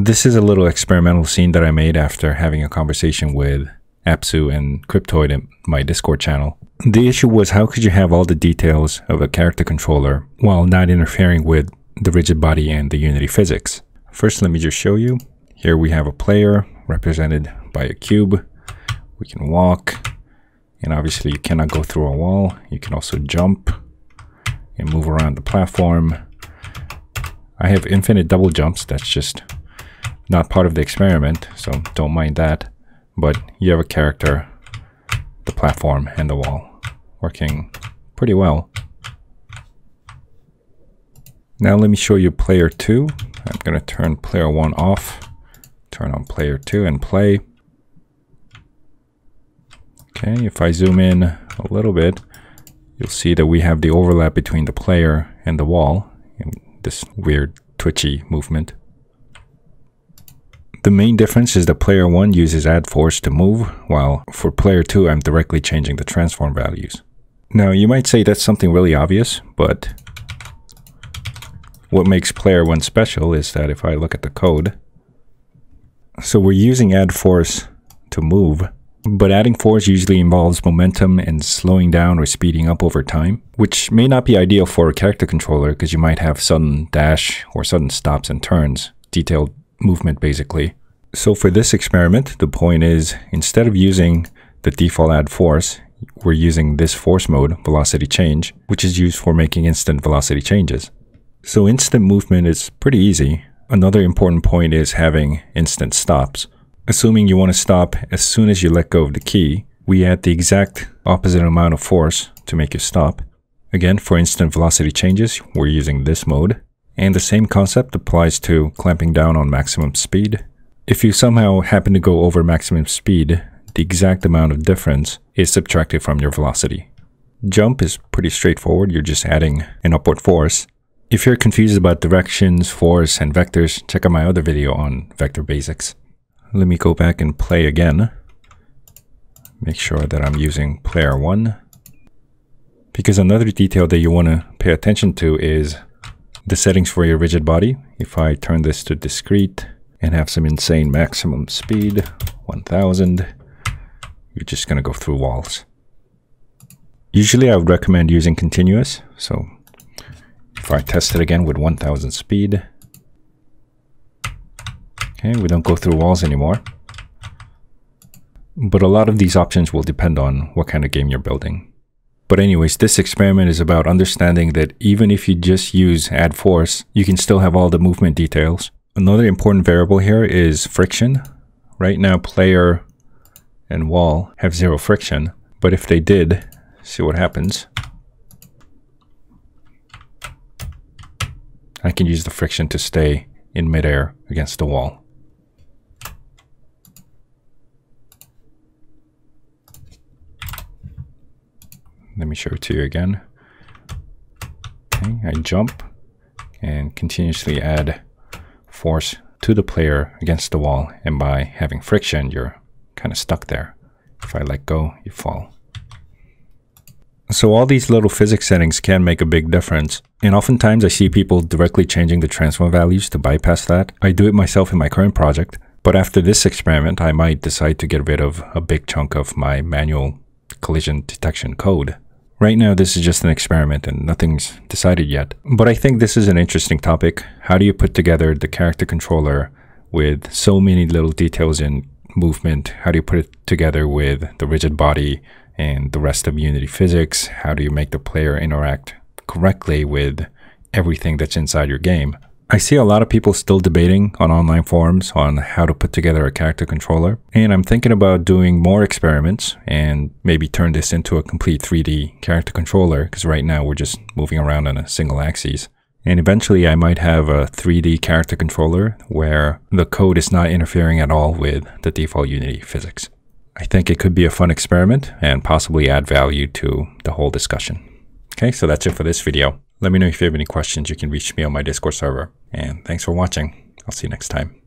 This is a little experimental scene that I made after having a conversation with Apsu and Cryptoid in my Discord channel. The issue was how could you have all the details of a character controller while not interfering with the rigid body and the Unity physics? First, let me just show you. Here we have a player represented by a cube. We can walk, and obviously you cannot go through a wall. You can also jump and move around the platform. I have infinite double jumps. That's just not part of the experiment, so don't mind that. But you have a character, the platform, and the wall working pretty well. Now let me show you player 2. I'm going to turn player 1 off, turn on player 2 and play. Okay, if I zoom in a little bit, you'll see that we have the overlap between the player and the wall in this weird twitchy movement. The main difference is that player 1 uses add force to move, while for player 2 I'm directly changing the transform values. Now you might say that's something really obvious, but what makes player 1 special is that if I look at the code, so we're using add force to move, but adding force usually involves momentum and slowing down or speeding up over time, which may not be ideal for a character controller because you might have sudden dash or sudden stops and turns, detailed movement basically. So for this experiment, the point is instead of using the default add force, we're using this force mode, velocity change, which is used for making instant velocity changes. So instant movement is pretty easy. Another important point is having instant stops. Assuming you want to stop as soon as you let go of the key, we add the exact opposite amount of force to make you stop. Again, for instant velocity changes, we're using this mode. And the same concept applies to clamping down on maximum speed. If you somehow happen to go over maximum speed, the exact amount of difference is subtracted from your velocity. Jump is pretty straightforward, you're just adding an upward force. If you're confused about directions, force, and vectors, check out my other video on vector basics. Let me go back and play again. Make sure that I'm using player 1. Because another detail that you want to pay attention to is the settings for your rigid body. If I turn this to discrete and have some insane maximum speed, 1000, you're just going to go through walls. Usually I would recommend using continuous. So if I test it again with 1000 speed, okay, we don't go through walls anymore. But a lot of these options will depend on what kind of game you're building. But anyways, this experiment is about understanding that even if you just use add force, you can still have all the movement details. Another important variable here is friction. Right now, player and wall have zero friction, but if they did, see what happens. I can use the friction to stay in midair against the wall. Let me show it to you again. Okay, I jump and continuously add force to the player against the wall. And by having friction, you're kind of stuck there. If I let go, you fall. So all these little physics settings can make a big difference. And oftentimes I see people directly changing the transform values to bypass that. I do it myself in my current project. But after this experiment, I might decide to get rid of a big chunk of my manual collision detection code. Right now, this is just an experiment and nothing's decided yet. But I think this is an interesting topic. How do you put together the character controller with so many little details in movement? How do you put it together with the rigid body and the rest of Unity physics? How do you make the player interact correctly with everything that's inside your game? I see a lot of people still debating on online forums on how to put together a character controller, and I'm thinking about doing more experiments and maybe turn this into a complete 3D character controller because right now we're just moving around on a single axis. And eventually I might have a 3D character controller where the code is not interfering at all with the default Unity physics. I think it could be a fun experiment and possibly add value to the whole discussion. Okay, so that's it for this video. Let me know if you have any questions. You can reach me on my Discord server. And thanks for watching. I'll see you next time.